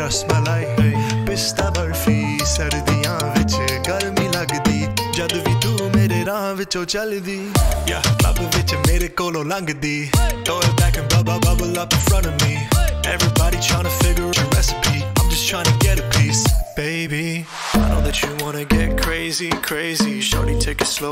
ਰਸ ਮਲਾਈ ਪਿਸਤਾ ਬਰਫੀ ਸਰਦੀਆਂ ਵਿੱਚ ਗਰਮੀ ਲੱਗਦੀ ਜਦ ਵੀ ਤੂੰ ਮੇਰੇ ਰਾਹ ਵਿੱਚੋਂ ਚੱਲਦੀ ਯਾ ਕਲੱਬ ਵਿੱਚ ਮੇਰੇ ਕੋਲੋਂ ਲੰਘਦੀ throw it back and bubble bubble up in front of me. Everybody trying to figure out your recipe. I'm just trying to get a piece. Baby I know that you wanna get crazy crazy. Shorty take it slow.